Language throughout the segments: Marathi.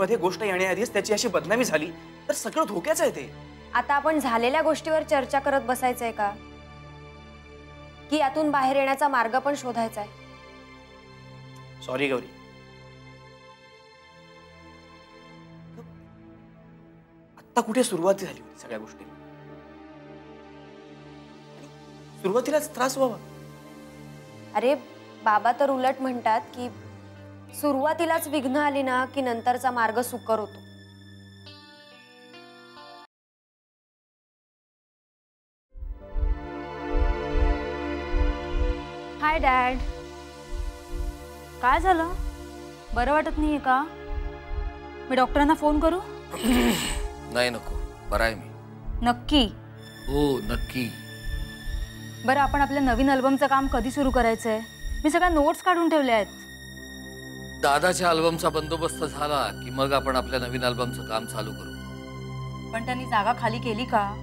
मार्केटमध्ये गोष्ट येण्याआधीच त्याची अशी बदनामी झाली तर सगळं धोक्याचं आहे ते. आता आपण झालेल्या गोष्टीवर चर्चा करत बसायचंय का? की यातून बाहेर येण्याचा मार्ग पण शोधायचा आहे सॉरी गौरी. आत्ता कुठे सुरुवात झाली होती सगळ्या गोष्टी सुरुवातीलाच त्रास व्हावा. अरे बाबा तर उलट म्हणतात की सुरुवातीलाच विघ्न आली ना की नंतरचा मार्ग सुकर होतो. हाय डॅड काय झालं? बरं वाटत नाहीये का? मी डॉक्टरांना फोन करू? नाही नको. बरं आहे मी. नक्की? हो नक्की. बरं आपण आपल्या नवीन अल्बमचं काम कधी सुरू करायचंय? मी सगळ्या नोट्स काढून ठेवल्या आहेत. दादाच्या अल्बमचा बंदोबस्त झाला की मग आपण आपल्या नवीन अल्बमचं काम चालू करू. पण त्यांनी जागा खाली केली का?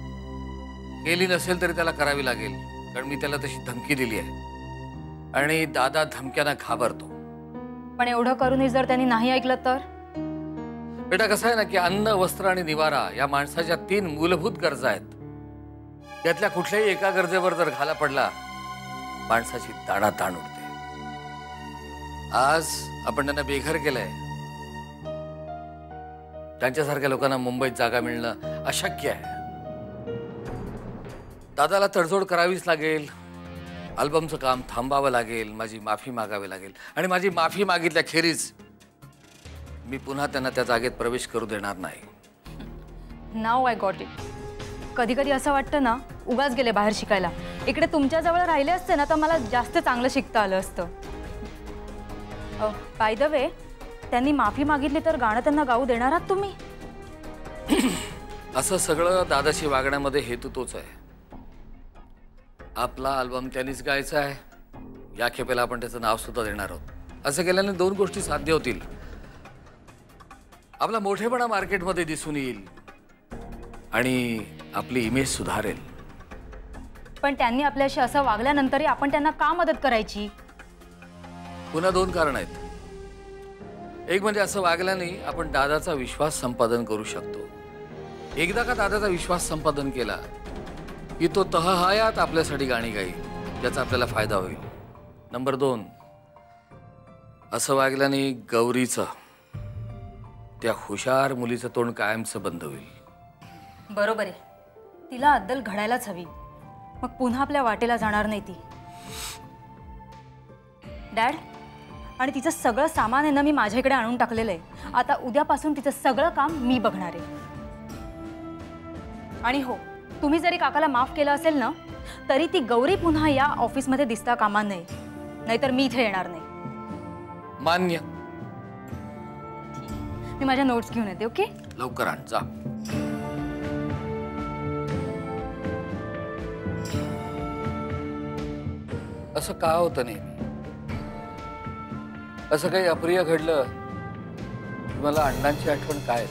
केली नसेल तरी त्याला करावी लागेल कारण मी त्याला तशी धमकी दिली आहे. आणि दादा धमक्यांना घाबरतो. पण एवढं करूनही जर त्यांनी नाही ऐकलं तर? बेटा कसं आहे ना की अन्न वस्त्र आणि निवारा या माणसाच्या तीन मूलभूत गरजा आहेत. यातल्या कुठल्याही एका गरजेवर जर घाला पडला माणसाची ताडा ताण उडते. आज आपण त्यांना बेघर केलंय. त्यांच्यासारख्या लोकांना मुंबईत जागा मिळणं अशक्य आहे. दादाला तडजोड करावीच लागेल. अल्बमचं काम थांबावं लागेल. माझी माफी मागावी लागेल. आणि माझी माफी मागितल्याखेरीज मी पुन्हा त्यांना त्या जागेत प्रवेश करू देणार नाही. नाव आय गॉट इट कधी कधी असं वाटतं ना उगाच गेले बाहेर शिकायला. इकडे तुमच्याजवळ राहिले असते ना तर मला जास्त चांगलं शिकता आलं असतं. बाय द वे त्यांनी माफी मागितली तर गाणं त्यांना गाऊ देणार आहात तुम्ही? असं सगळं दादाशी वागण्यामध्ये हेतू तोच आहे. आपला अल्बम त्यांनीच गायचा आहे. या खेपेला आपण त्याचं नाव सुद्धा देणार आहोत. असं केल्याने दोन गोष्टी साध्य होतील. आपला मोठेपणा मार्केटमध्ये दिसून येईल. आणि आपली इमेज सुधारेल. पण त्यांनी आपल्याशी असं वागल्यानंतरही आपण त्यांना का मदत करायची? पुन्हा दोन कारण आहेत. एक म्हणजे असं वागल्याने आपण दादाचा विश्वास संपादन करू शकतो. एकदा का दादाचा विश्वास संपादन केला की तो तहहायात आपल्यासाठी गाणी गाईल याचा आपल्याला फायदा होईल. नंबर दोन असं वागल्याने गौरीचं त्या हुशार मुलीचं तोंड कायमचं बंद होईल. बरोबर आहे. तिला अद्दल घडायलाच हवी. मग पुन्हा आपल्या वाटेला जाणार नाही ती. डॅड आणि तिचं सगळं सामान आहे ना मी माझ्या इकडे आणून टाकलेलं आहे. आता उद्यापासून तिचं सगळं काम मी बघणार आहे. आणि हो तुम्ही जरी काकाला माफ केलं असेल ना तरी ती गौरी पुन्हा या ऑफिसमध्ये दिसता कामा नये. नाहीतर मी इथे येणार नाही. मान्य. मी माझ्या नोट्स घेऊन येते ओके लवकर आण जा. असं का होतं नेहमी? असं काही अप्रिय घडलं मला अण्णांची आठवण काय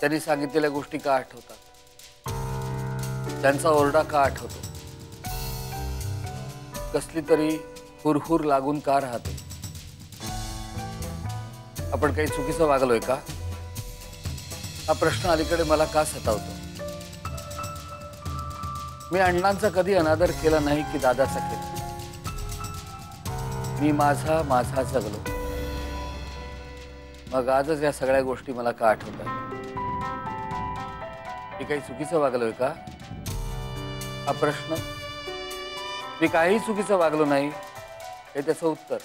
त्यांनी सांगितलेल्या गोष्टी का आठवतात? त्यांचा ओरडा का आठवतो? कसली तरी हुरहुर लागून का राहते? आपण काही चुकीचं वागलोय का? हा प्रश्न अलीकडे मला का सतावतो? मी अण्णांचा कधी अनादर केला नाही की दादाचा केला? मी माझा माझा जगलो. मग आजच या सगळ्या गोष्टी मला का आठवतात? मी काही चुकीचं वागलोय का? हा प्रश्न? मी काही चुकीचं वागलो नाही हे त्याचं उत्तर.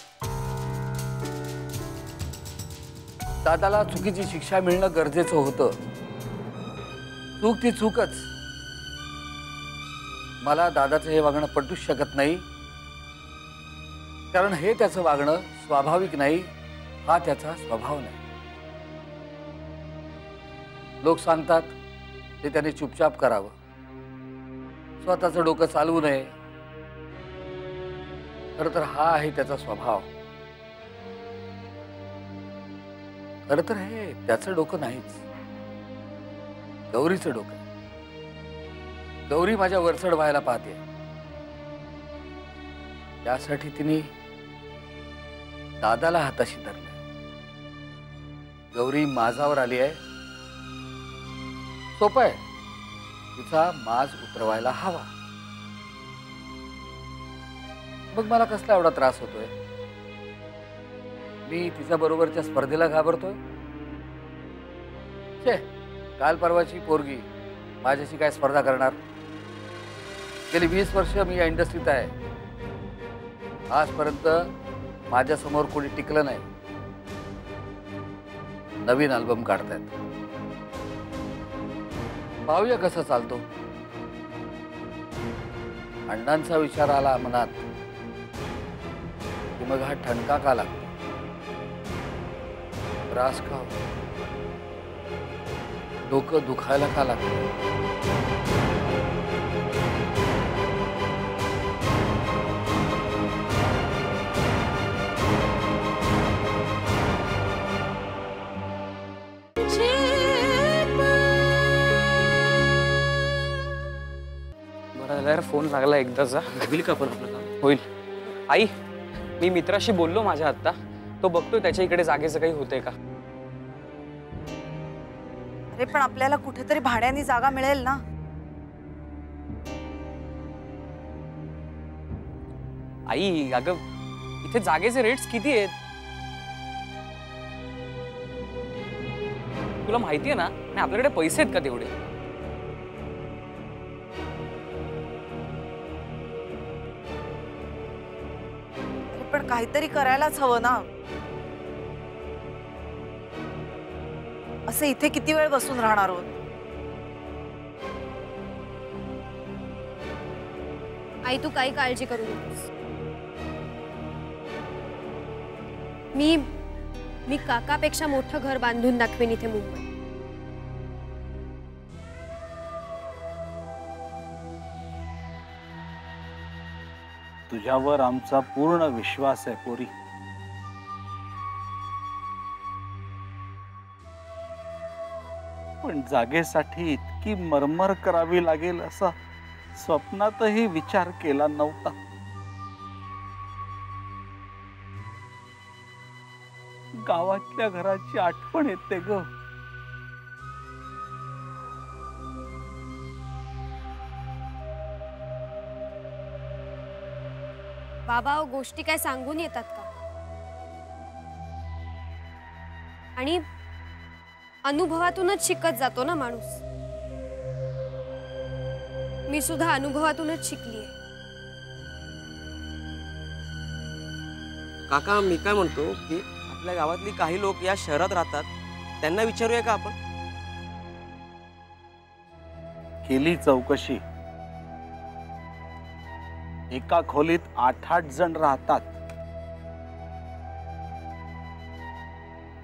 दादाला चुकीची शिक्षा मिळणं गरजेचं होतं. चूक ती चूकच. मला दादाचं हे वागणं पटूच शकत नाही. कारण हे त्याचं वागणं स्वाभाविक नाही हा त्याचा स्वभाव नाही. लोक सांगतात ते त्याने चुपचाप करावं. स्वतःचं डोकं चालवू नये. खरं तर हा आहे त्याचा स्वभाव. खरं तर हे त्याचं डोकं नाहीच. गौरीचं डोकं. गौरी माझ्या वरचढ व्हायला पाहते. त्यासाठी तिने दादाला हाताशी धरलं. गौरी माझावर आली आहे. सोपं आहे. तिचा माज उतरवायला हवा. मग मला कसला एवढा त्रास होतोय. मी तिच्या बरोबरच्या स्पर्धेला घाबरतोय. छे काल परवाची पोरगी माझ्याशी काय स्पर्धा करणार? गेली वीस वर्ष मी या इंडस्ट्रीत आहे. आजपर्यंत माझ्यासमोर कोणी टिकलं नाही. नवीन अल्बम काढतायत. पाहूया कसं चालतो. अण्णांचा विचार आला मनात की मग हा ठणका का लागतो? त्रास का डोकं दुखायला का लागतं? झालं यार फोन लागला एकदाचा. होईल का पण आपलं काम? होईल. आई मी मित्राशी बोललो माझ्या आत्ता. तो बघतोय त्याच्या इकडे जागेचं काही होतंय का? अरे पण आपल्याला कुठेतरी भाड्याने जागा मिळेल ना? आई अगं इथे जागेचे रेट्स किती आहेत? तुला माहितीये ना आणि आपल्याकडे पैसे आहेत का तेवढे? काहीतरी करायलाच हवं ना. असे इथे किती वेळ बसून राहणार आहोत? आई तू काही काळजी करू नकोस. मी मी काकापेक्षा मोठं घर बांधून दाखवेन इथे मुंबई तुझ्यावर आमचा पूर्ण विश्वास आहे पोरी. पण जागेसाठी इतकी मरमर करावी लागेल असा स्वप्नातही विचार केला नव्हता. गावातल्या घराची आठवण येते ग. बाबा गोष्टी काय सांगून येतात का? आणि अनुभवातूनच शिकत जातो ना माणूस. मी सुद्धा अनुभवातूनच शिकली काका मी काय म्हणतो की आपल्या गावातली काही लोक या शहरात राहतात त्यांना विचारूया का आपण? केली चौकशी. एका खोलीत आठ आठ जण राहतात.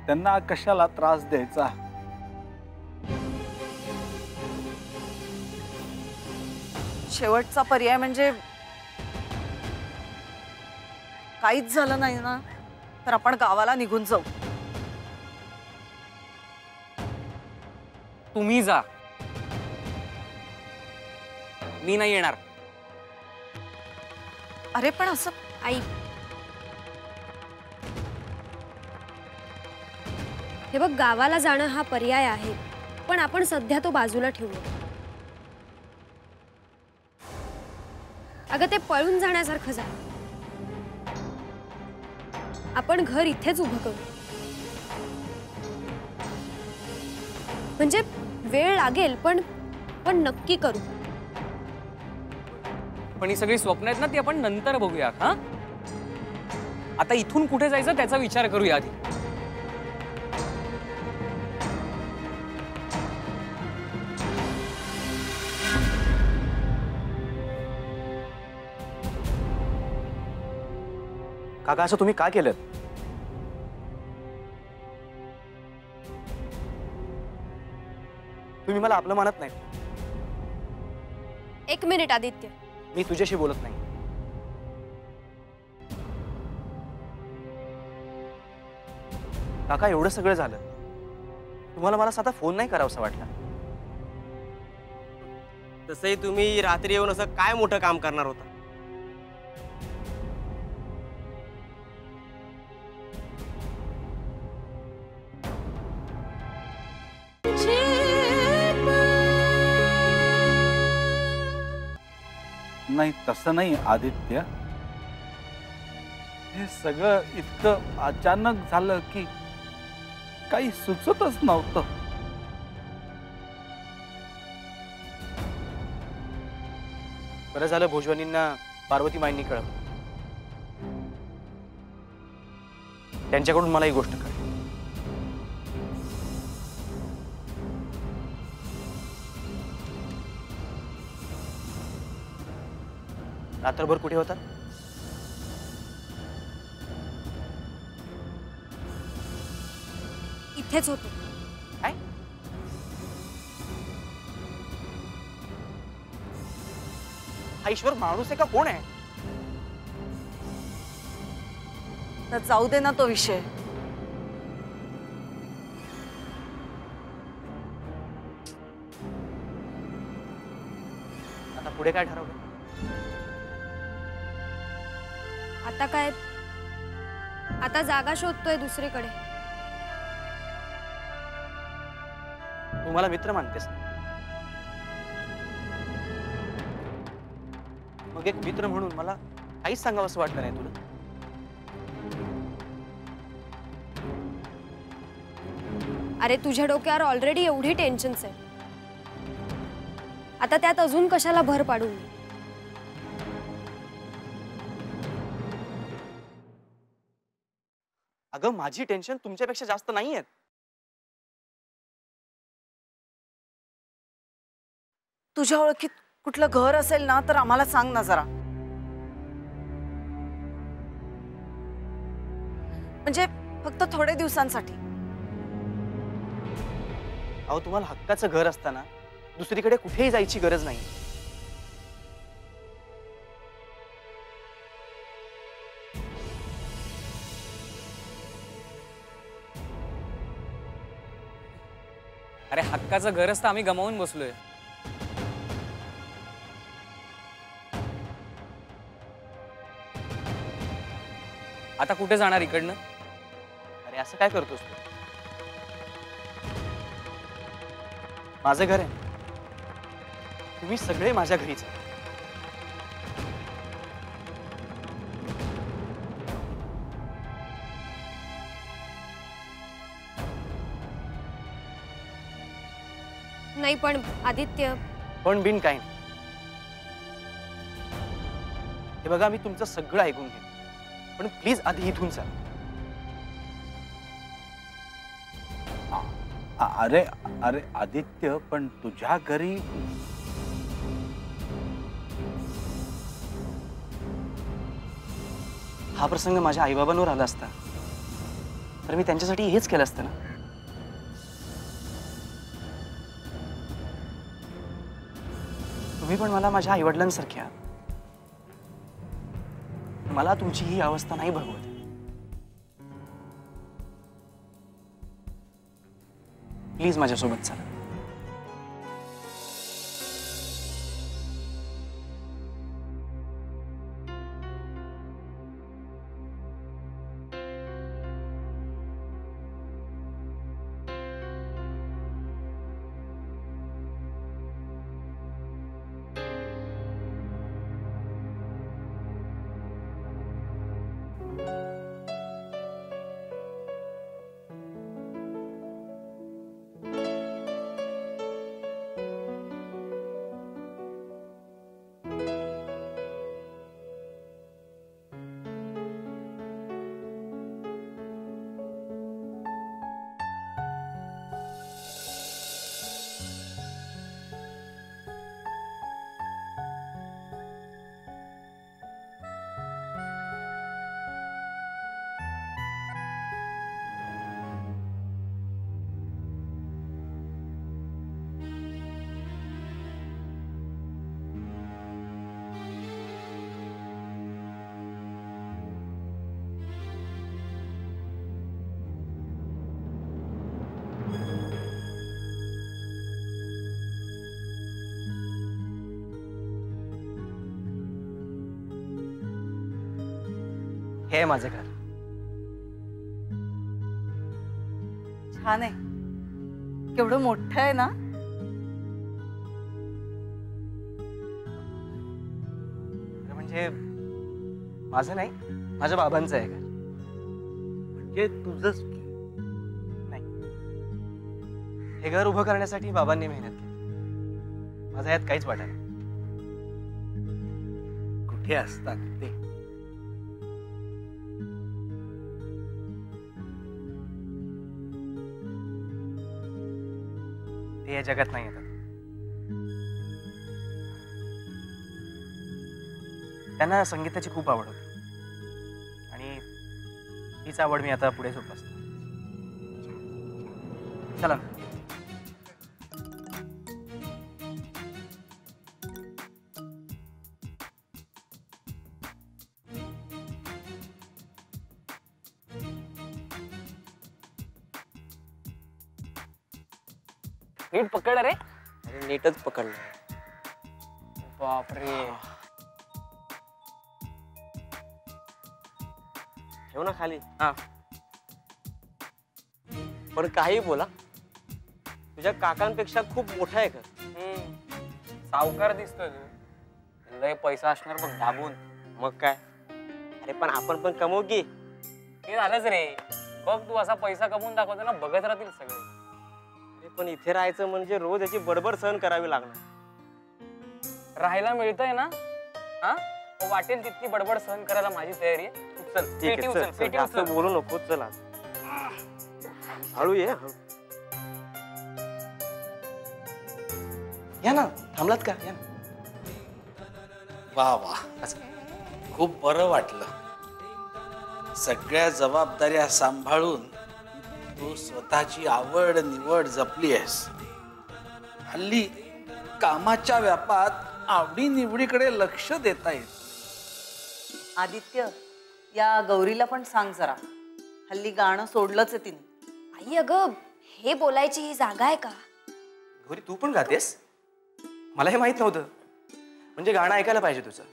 त्यांना कशाला त्रास द्यायचा? शेवटचा पर्याय म्हणजे काहीच झालं नाही ना तर आपण गावाला निघून जाऊ. तुम्ही जा. मी नाही येणार. अरे, पण असं आई. हे बघ, गावाला जाणं हा पर्याय आहे, पण आपण सध्या तो बाजूला ठेवूया अगं, ते पळून जाण्यासारखं झालं. आपण घर इथेच उभं करू. म्हणजे वेळ लागेल, पण पण नक्की करू. पण ही सगळी स्वप्न आहेत ना ती आपण नंतर बघूया हा? आता इथून कुठे जायचं त्याचा विचार करूया आधी. काका असं तुम्ही का केलं? तुम्ही मला आपलं मानत नाही. एक मिनिट आदित्य. मी तुझ्याशी बोलत नाही. काका एवढं सगळं झालं. तुम्हाला मला साधा फोन नाही करावासा वाटला. तसंही तुम्ही रात्री येऊन असं काय मोठं काम करणार होता? नाही, तसं नाही, आदित्य. हे सगळं इतकं अचानक की काही सुचतच नव्हतं. बरं झालं भोजवानींना पार्वती माईंनी कळवलं. त्यांच्याकडून मला गोष्ट कळली. रात्रभर कुठे होता? इथेच होतो. काय? हा ईश्वर माणूस आहे का? कोण आहे? तर जाऊ दे ना तो विषय. आता पुढे काय ठरवलं? आता काय? आता जागा शोधतोय दुसरीकडे. तू मला मित्र मानतेस? मग एक मित्र म्हणून मला काहीच सांगावं असं वाटलं नाही तुला. अरे तुझ्या डोक्यावर ऑलरेडी एवढी टेन्शन्स आहे आता त्यात अजून कशाला भर पाडू अगं माझी टेन्शन तुमच्यापेक्षा जास्त नाही आहेत तुझ्या ओळखीत कुठलं घर असेल ना तर आम्हाला सांग ना जरा. म्हणजे फक्त थोडे दिवसांसाठी. अहो तुम्हाला हक्काचं घर असताना दुसरीकडे कुठेही जायची गरज नाही. हक्काचं घरच तर आम्ही गमावून बसलोय. आता कुठे जाणार इकडनं? अरे असं काय करतोस तू? माझं घर आहे. तुम्ही सगळे माझ्या घरीच आहे. नाही पण आदित्य पण बिन काय नाही हे बघा मी तुमचं सगळं ऐकून घेईन पण प्लीज़ आधी इथून चला अरे अरे आदित्य पण तुझ्या घरी हा प्रसंग माझ्या आईबाबांवर आला असता तर मी त्यांच्यासाठी हेच केलं असतं ना तुम्ही पण मला माझ्या आईवडिलांसारख्या. मला तुमची ही अवस्था नाही भगवत. प्लीज माझ्यासोबत चला. हे आहे माझं घर. छान आहे. केवढं मोठं आहे ना? म्हणजे माझं नाही माझ्या बाबांचं आहे घर. म्हणजे तुझंच की? नाही. हे घर उभं करण्यासाठी बाबांनी मेहनत केली. माझा यात काहीच वाटा नाही. कुठे असतात ते? ते या जगात नाही येतात त्यांना संगीताची खूप आवड होती. आणि तीच आवड मी आता पुढे जोपासतो. चला. नीट पकड रे. अरे नीटच पकडलं. बापरे. ठेव ना खाली. हा. पण काही बोला. तुझ्या काकांपेक्षा खूप मोठा आहे हम्म. सावकार दिसतोय तू. लय पैसा असणार बघ दाबून. मग काय? अरे पण आपण पण कमवू की. ते झालंच रे. बघ तू असा पैसा कमवून दाखवतो ना बघत राहतील सगळे. पण इथे राहायचं म्हणजे रोज याची बडबड सहन करावी लागणार. राहायला मिळतंय ना? हा? वाटेल तितकी बडबड सहन करायला माझी तयारी आहे. चल ठीक आहे बोलू नको चल आज. हळू ये हळू. या ना थांबलात का? या ना. वा वा. खूप बरं वाटलं. सगळ्या जबाबदाऱ्या सांभाळून तू स्वतःची आवड निवड जपली आहेस. हल्ली कामाच्या व्यापात आवडी निवडीकडे लक्ष देता येत. आदित्य या गौरीला पण सांग जरा. हल्ली गाणं सोडलंच आहे तिने. आई अगं हे बोलायची ही जागा आहे का? गौरी तू पण गातेस? मला हे माहीत नव्हतं. म्हणजे गाणं ऐकायला पाहिजे तुझं.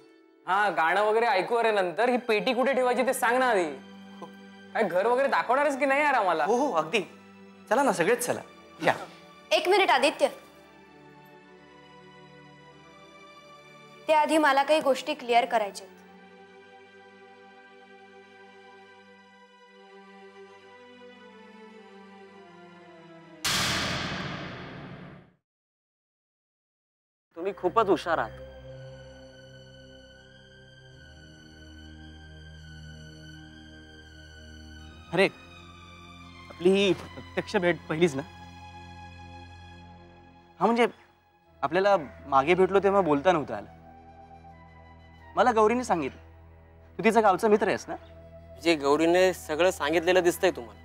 हा गाणं वगैरे ऐकू अरे नंतर ही पेटी कुठे ठेवायची ते सांग ना आधी. काय घर वगैरे दाखवणारच की नाही यार आम्हाला? हो हो अगदी. चला ना सगळेच चला. या. एक मिनिट आदित्य. त्याआधी मला काही गोष्टी क्लिअर करायच्या आहेत. तुम्ही खूपच हुशार आहात. अरे आपली ही प्रत्यक्ष भेट पहिलीच ना? हा म्हणजे आपल्याला मागे भेटलो तेव्हा बोलता नव्हतं आलं. मला गौरीने सांगितलं. तू तिचा गावचा मित्र आहेस ना? जे गौरीने सगळं सांगितलेलं दिसतंय तुम्हाला.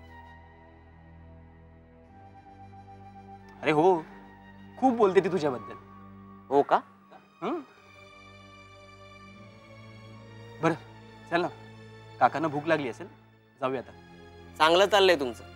अरे हो खूप बोलते ती तुझ्याबद्दल. हो का? बरं चल ना. काकांना भूक लागली असेल जाऊया आता. चांगलं चाललंय तुमचं.